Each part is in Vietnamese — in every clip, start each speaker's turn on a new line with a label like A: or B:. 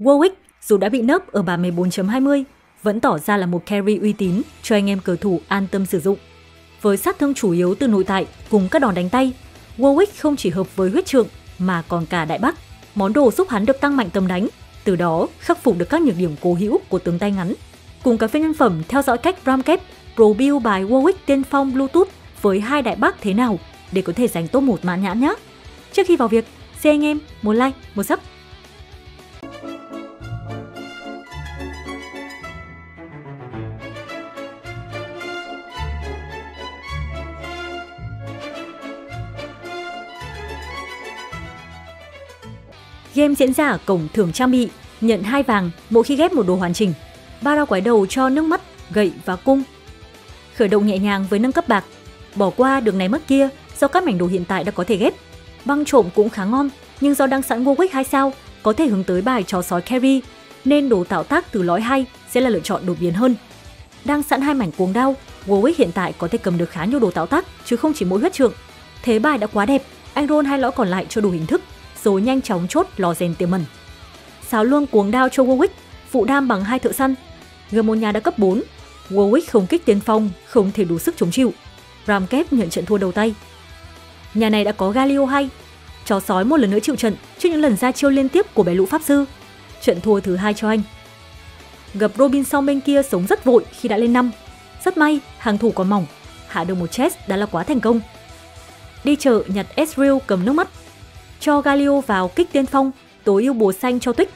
A: Warwick dù đã bị nấp ở bàn 14.20 vẫn tỏ ra là một carry uy tín cho anh em cờ thủ an tâm sử dụng. Với sát thương chủ yếu từ nội tại cùng các đòn đánh tay, Warwick không chỉ hợp với huyết trượng mà còn cả đại bắc. Món đồ giúp hắn được tăng mạnh tầm đánh, từ đó khắc phục được các nhược điểm cố hữu của tướng tay ngắn. Cùng cà phê nhân phẩm theo dõi cách Ramkep Pro Build bài Warwick tiên phong Bluetooth với hai đại bắc thế nào để có thể giành top 1 mãn nhãn nhé. Trước khi vào việc, xin anh em một like, một sub Game diễn ra ở cổng thưởng trang bị, nhận hai vàng mỗi khi ghép một đồ hoàn chỉnh. Ba đao quái đầu cho nước mắt, gậy và cung. Khởi động nhẹ nhàng với nâng cấp bạc, bỏ qua đường này mất kia do các mảnh đồ hiện tại đã có thể ghép. Băng trộm cũng khá ngon, nhưng do đang sẵn Warwick 2 sao, có thể hướng tới bài chó sói carry, nên đồ tạo tác từ lõi hay sẽ là lựa chọn đột biến hơn. Đang sẵn hai mảnh cuồng đao, Warwick hiện tại có thể cầm được khá nhiều đồ tạo tác chứ không chỉ mỗi huyết trượng. Thế bài đã quá đẹp, anh roll hai lõi còn lại cho đủ hình thức rồi nhanh chóng chốt lò rèn tiềm mẩn. Sáo luông cuồng đao cho Warwick, phụ đam bằng hai thợ săn. Người một nhà đã cấp 4, Warwick không kích tiền phong, không thể đủ sức chống chịu. Ramkep nhận trận thua đầu tay. Nhà này đã có Galio hay, chó sói một lần nữa chịu trận trước những lần ra chiêu liên tiếp của bé lũ pháp sư. Trận thua thứ hai cho anh. Gặp Robin sau bên kia sống rất vội khi đã lên 5. Rất may, hàng thủ còn mỏng, hạ được một chest đã là quá thành công. Đi chợ nhặt Ezreal cầm nước mắt, cho Galio vào kích tiên phong, tối ưu bùa xanh cho Tích.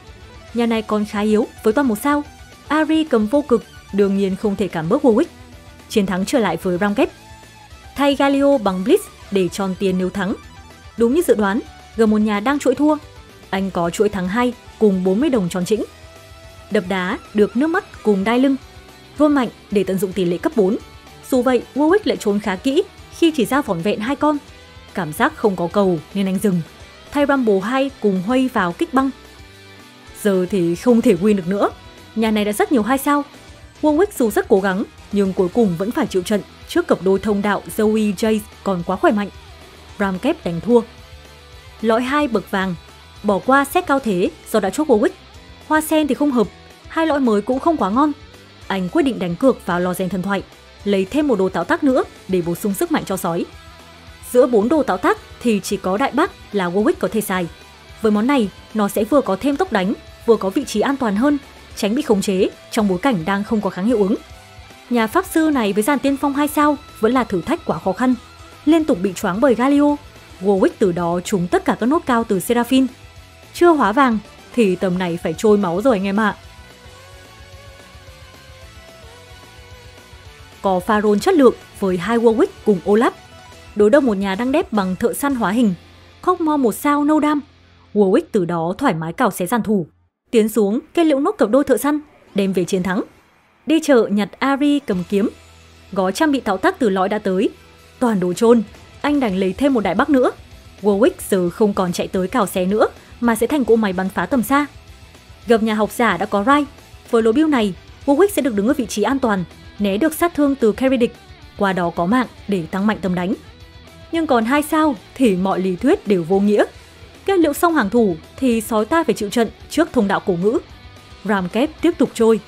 A: Nhà này còn khá yếu với toàn một sao. Ari cầm vô cực, đương nhiên không thể cảm bớt Warwick. Chiến thắng trở lại với Ramket. Thay Galio bằng Blitz để tròn tiền nếu thắng. Đúng như dự đoán, g một nhà đang chuỗi thua. Anh có chuỗi thắng 2 cùng 40 đồng tròn chỉnh. Đập đá được nước mắt cùng đai lưng. Rôn mạnh để tận dụng tỷ lệ cấp 4. Dù vậy, Warwick lại trốn khá kỹ khi chỉ ra vỏn vẹn hai con. Cảm giác không có cầu nên anh dừng thay Rumble 2 cùng huy vào kích băng. Giờ thì không thể win được nữa, nhà này đã rất nhiều hai sao. Warwick dù rất cố gắng, nhưng cuối cùng vẫn phải chịu trận trước cặp đôi thông đạo Zoe Jace còn quá khỏe mạnh. Ramkep đánh thua. Lõi 2 bậc vàng, bỏ qua xét cao thế do đã chốt Warwick. Hoa sen thì không hợp, hai lõi mới cũng không quá ngon. Anh quyết định đánh cược vào lò rèn thần thoại, lấy thêm một đồ tạo tác nữa để bổ sung sức mạnh cho sói. Giữa bốn đồ tạo tác thì chỉ có đại bác là Warwick có thể xài. Với món này, nó sẽ vừa có thêm tốc đánh, vừa có vị trí an toàn hơn, tránh bị khống chế trong bối cảnh đang không có kháng hiệu ứng. Nhà pháp sư này với dàn tiên phong 2 sao vẫn là thử thách quá khó khăn. Liên tục bị choáng bởi Galio, Warwick từ đó trúng tất cả các nốt cao từ Seraphine. Chưa hóa vàng thì tầm này phải trôi máu rồi anh em ạ. Có Pharaoh chất lượng với hai Warwick cùng Olaf đối đầu một nhà đang đép bằng thợ săn hóa hình, khóc mo một sao nâu đam. Warwick từ đó thoải mái cào xé giàn thủ, tiến xuống cây liễu nốt cặp đôi thợ săn, đem về chiến thắng. Đi chợ nhặt Ari cầm kiếm, gói trang bị tạo tác từ lõi đã tới, toàn đồ trôn, anh đành lấy thêm một đại bắc nữa. Warwick giờ không còn chạy tới cào xé nữa mà sẽ thành cỗ máy bắn phá tầm xa. Gặp nhà học giả đã có Rai, với lối build này, Warwick sẽ được đứng ở vị trí an toàn, né được sát thương từ carry địch, qua đó có mạng để tăng mạnh tầm đánh nhưng còn hai sao thì mọi lý thuyết đều vô nghĩa. Kết liệu xong hàng thủ thì sói ta phải chịu trận trước thông đạo cổ ngữ. Ram kép tiếp tục trôi.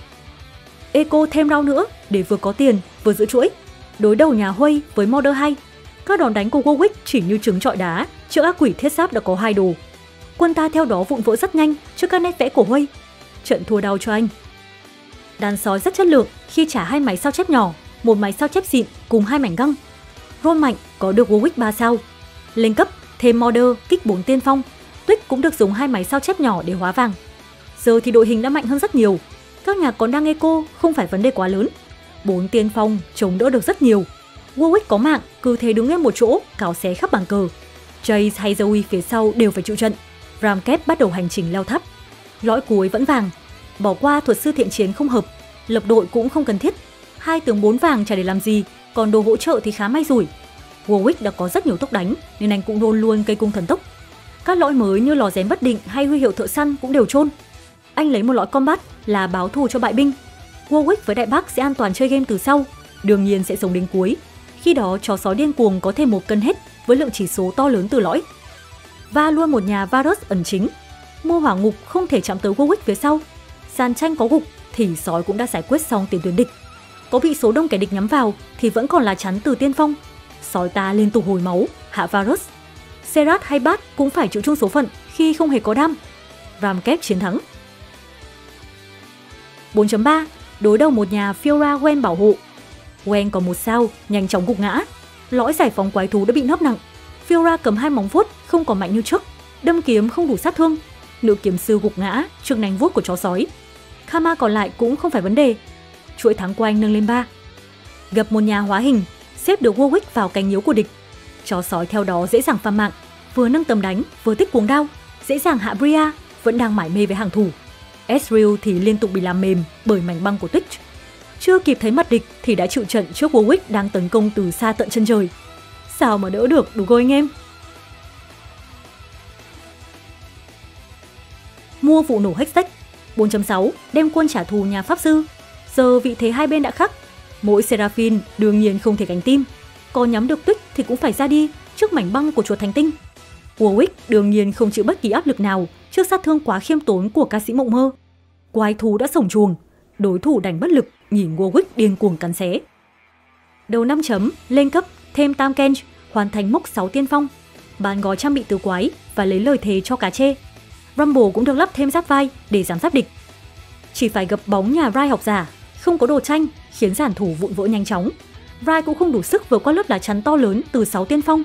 A: Eco thêm rau nữa để vừa có tiền vừa giữ chuỗi. Đối đầu nhà Huây với Modder hay. Các đòn đánh của Warwick chỉ như trứng trọi đá trước ác quỷ thiết giáp đã có hai đồ. Quân ta theo đó vụn vỡ rất nhanh trước các nét vẽ của Huây. Trận thua đau cho anh. Đàn sói rất chất lượng khi trả hai máy sao chép nhỏ, một máy sao chép xịn cùng hai mảnh găng Ron mạnh có được Warwick 3 sao. Lên cấp, thêm Modder, kích 4 tiên phong, Twitch cũng được dùng hai máy sao chép nhỏ để hóa vàng. Giờ thì đội hình đã mạnh hơn rất nhiều. Các nhà còn đang eco không phải vấn đề quá lớn. Bốn tiên phong chống đỡ được rất nhiều. Warwick có mạng, cứ thế đứng nguyên một chỗ, cào xé khắp bàn cờ. Jace hay Zoe phía sau đều phải chịu trận. Ramkep bắt đầu hành trình leo tháp. Lõi cuối vẫn vàng. Bỏ qua thuật sư thiện chiến không hợp, lập đội cũng không cần thiết. Hai tướng bốn vàng chả để làm gì, còn đồ hỗ trợ thì khá may rủi. Warwick đã có rất nhiều tốc đánh nên anh cũng luôn luôn cây cung thần tốc. Các lõi mới như lò rén bất định hay huy hiệu thợ săn cũng đều chôn. Anh lấy một lõi combat là báo thù cho bại binh. Warwick với đại bác sẽ an toàn chơi game từ sau, đương nhiên sẽ sống đến cuối. Khi đó chó sói điên cuồng có thêm một cân hết với lượng chỉ số to lớn từ lõi. và luôn một nhà Varus ẩn chính. Mua hỏa ngục không thể chạm tới Warwick phía sau. Sàn tranh có gục thì sói cũng đã giải quyết xong tiền tuyến địch. Có bị số đông kẻ địch nhắm vào thì vẫn còn là chắn từ tiên phong. Sói ta liên tục hồi máu, hạ Varus. Serat hay Bat cũng phải chịu chung số phận khi không hề có đam. Ramkep chiến thắng. 4.3 Đối đầu một nhà Fiora Wen bảo hộ. Wen có một sao, nhanh chóng gục ngã. Lõi giải phóng quái thú đã bị nấp nặng. Fiora cầm hai móng vuốt không còn mạnh như trước, đâm kiếm không đủ sát thương. Nữ kiếm sư gục ngã trước nành vuốt của chó sói. Kama còn lại cũng không phải vấn đề. Chuỗi thắng của anh nâng lên 3. Gặp một nhà hóa hình, xếp được Warwick vào cánh yếu của địch. Chó sói theo đó dễ dàng pha mạng, vừa nâng tầm đánh, vừa tích cuồng đao, dễ dàng hạ Bria, vẫn đang mải mê với hàng thủ. Ezreal thì liên tục bị làm mềm bởi mảnh băng của Twitch. Chưa kịp thấy mặt địch thì đã chịu trận trước Warwick đang tấn công từ xa tận chân trời. Sao mà đỡ được đủ không anh em? Mua vụ nổ Hextech 4.6 đem quân trả thù nhà Pháp Sư. Giờ vị thế hai bên đã khắc. Mỗi Seraphine đương nhiên không thể gánh tim. Có nhắm được tuyết thì cũng phải ra đi trước mảnh băng của chuột thành tinh. Warwick đương nhiên không chịu bất kỳ áp lực nào trước sát thương quá khiêm tốn của ca sĩ mộng mơ. Quái thú đã sổng chuồng, đối thủ đành bất lực nhìn Warwick điên cuồng cắn xé. Đầu năm chấm, lên cấp, thêm tam Kench, hoàn thành mốc 6 tiên phong, bán gói trang bị từ quái và lấy lời thề cho cá chê. Rumble cũng được lắp thêm giáp vai để giảm sát địch. Chỉ phải gặp bóng nhà Rai học giả, không có đồ tranh khiến giản thủ vụn vỡ nhanh chóng. Rai cũng không đủ sức vượt qua lớp lá chắn to lớn từ 6 tiên phong.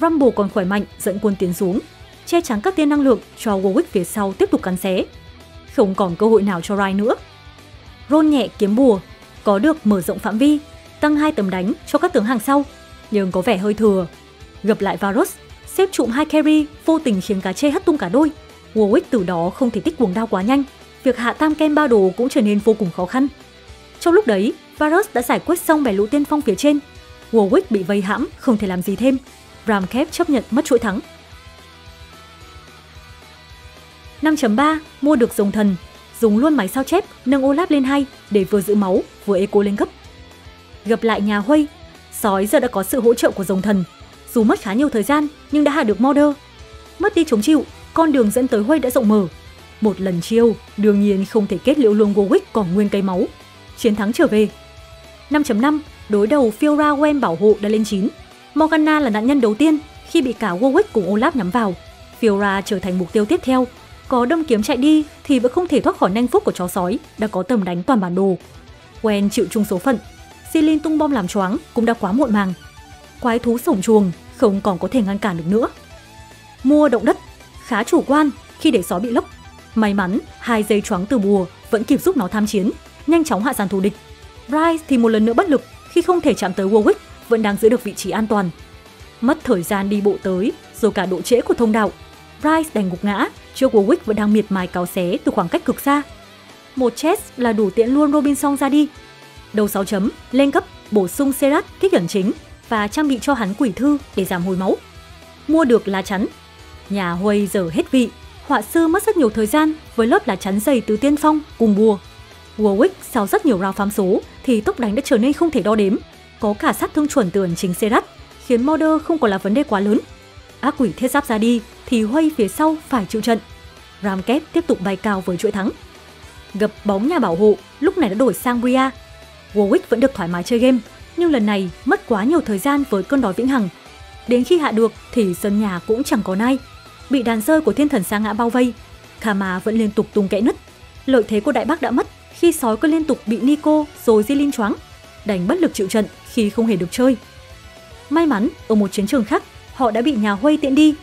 A: Rumble còn khỏe mạnh dẫn quân tiến xuống, che chắn các tiên năng lượng cho Warwick phía sau tiếp tục cắn xé. Không còn cơ hội nào cho Rai nữa. ron nhẹ kiếm bùa, có được mở rộng phạm vi, tăng hai tầm đánh cho các tướng hàng sau, nhưng có vẻ hơi thừa. Gặp lại Varus, xếp trụm hai carry vô tình khiến cá chê hất tung cả đôi. Warwick từ đó không thể tích cuồng đao quá nhanh, việc hạ tam ken ba đồ cũng trở nên vô cùng khó khăn. Trong lúc đấy, Varus đã giải quyết xong bè lũ tiên phong phía trên. Warwick bị vây hãm, không thể làm gì thêm. Ramkep chấp nhận mất chuỗi thắng. 5.3 mua được rồng thần, dùng luôn máy sao chép nâng Olaf lên 2 để vừa giữ máu vừa eco lên gấp. Gặp lại nhà Huây, sói giờ đã có sự hỗ trợ của rồng thần. Dù mất khá nhiều thời gian nhưng đã hạ được Mordor. Mất đi chống chịu, con đường dẫn tới Huây đã rộng mở. Một lần chiêu, đương nhiên không thể kết liễu luôn Warwick còn nguyên cây máu. Chiến thắng trở về. 5.5 đối đầu Fiora Gwen bảo hộ đã lên 9. Morgana là nạn nhân đầu tiên khi bị cả Warwick cùng Olaf nhắm vào. Fiora trở thành mục tiêu tiếp theo có đâm kiếm chạy đi thì vẫn không thể thoát khỏi nanh phúc của chó sói đã có tầm đánh toàn bản đồ. Quen chịu chung số phận, Silin tung bom làm choáng cũng đã quá muộn màng. Quái thú sổng chuồng không còn có thể ngăn cản được nữa. Mua động đất khá chủ quan khi để sói bị lốc. May mắn, hai dây choáng từ bùa vẫn kịp giúp nó tham chiến, nhanh chóng hạ sàn thù địch. Bryce thì một lần nữa bất lực khi không thể chạm tới Warwick vẫn đang giữ được vị trí an toàn. Mất thời gian đi bộ tới, rồi cả độ trễ của thông đạo. Bryce đành gục ngã trước Warwick vẫn đang miệt mài cáo xé từ khoảng cách cực xa. Một chest là đủ tiện luôn Robinson ra đi. Đầu 6 chấm, lên cấp, bổ sung Serat kích ẩn chính và trang bị cho hắn quỷ thư để giảm hồi máu. Mua được lá chắn. Nhà Huây giờ hết vị, họa sư mất rất nhiều thời gian với lớp lá chắn dày từ tiên phong cùng bùa. Warwick sau rất nhiều round phám số thì tốc đánh đã trở nên không thể đo đếm. Có cả sát thương chuẩn từ ẩn chính Serat, khiến Mordor không còn là vấn đề quá lớn. Ác quỷ thiết giáp ra đi thì huy phía sau phải chịu trận. Ramket tiếp tục bay cao với chuỗi thắng. Gập bóng nhà bảo hộ lúc này đã đổi sang Bria. Warwick vẫn được thoải mái chơi game, nhưng lần này mất quá nhiều thời gian với cơn đói vĩnh hằng. Đến khi hạ được thì sân nhà cũng chẳng có ai. Bị đàn rơi của thiên thần sa ngã bao vây, Kama vẫn liên tục tung kẽ nứt. Lợi thế của Đại Bắc đã mất khi sói cứ liên tục bị Nico rồi Jilin choáng, đành bất lực chịu trận khi không hề được chơi. May mắn, ở một chiến trường khác, họ đã bị nhà Huây tiện đi.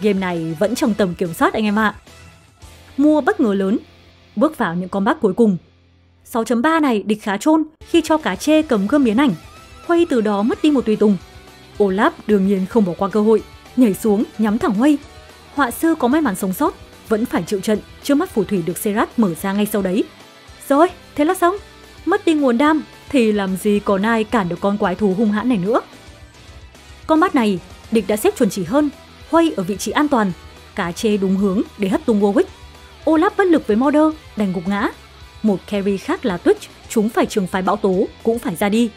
A: Game này vẫn trong tầm kiểm soát anh em ạ. Mua bất ngờ lớn, bước vào những combat cuối cùng. 6.3 này địch khá trôn khi cho cá chê cầm gươm biến ảnh. Huây từ đó mất đi một tùy tùng. Olaf đương nhiên không bỏ qua cơ hội, nhảy xuống nhắm thẳng Huây. Họa sư có may mắn sống sót, vẫn phải chịu trận trước mắt phù thủy được Serat mở ra ngay sau đấy. Rồi, thế là xong. Mất đi nguồn đam thì làm gì còn ai cản được con quái thú hung hãn này nữa. con mắt này địch đã xếp chuẩn chỉ hơn, Huay ở vị trí an toàn, cá chê đúng hướng để hất tung Warwick. Olaf bất lực với Mordor, đành gục ngã. Một carry khác là Twitch, chúng phải trường phái bão tố, cũng phải ra đi.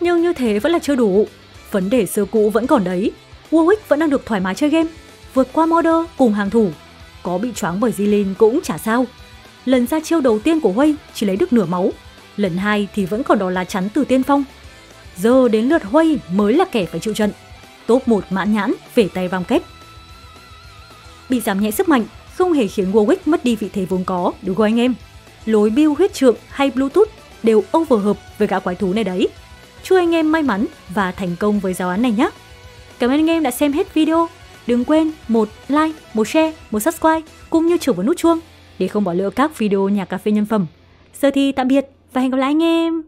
A: Nhưng như thế vẫn là chưa đủ. Vấn đề xưa cũ vẫn còn đấy. Warwick vẫn đang được thoải mái chơi game, vượt qua Mordor cùng hàng thủ. có bị choáng bởi zilin cũng chả sao. Lần ra chiêu đầu tiên của Huy chỉ lấy được nửa máu, lần hai thì vẫn còn đó lá chắn từ tiên phong. Giờ đến lượt Huy mới là kẻ phải chịu trận. Top 1 mãn nhãn về tay vòng kép. Bị giảm nhẹ sức mạnh không hề khiến Warwick mất đi vị thế vốn có, đúng không anh em? Lối build huyết trượng hay Bluetooth đều over hợp với gã quái thú này đấy. Chúc anh em may mắn và thành công với giáo án này nhé. Cảm ơn anh em đã xem hết video. Đừng quên một like, một share, một subscribe cũng như chuột vào nút chuông để không bỏ lỡ các video nhà cà phê nhân phẩm. Giờ thì tạm biệt và hẹn gặp lại anh em.